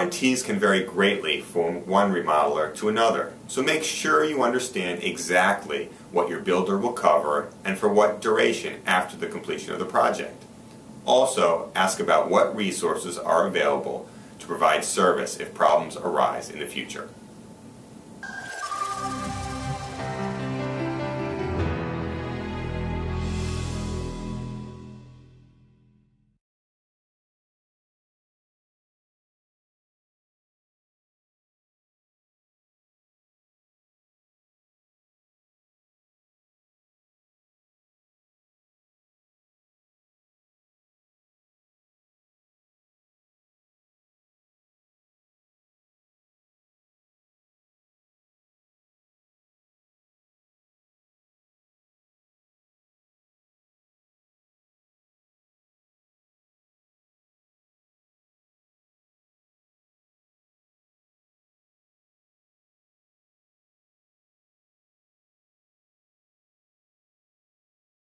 Warranties can vary greatly from one remodeler to another, so make sure you understand exactly what your builder will cover and for what duration after the completion of the project. Also, ask about what resources are available to provide service if problems arise in the future.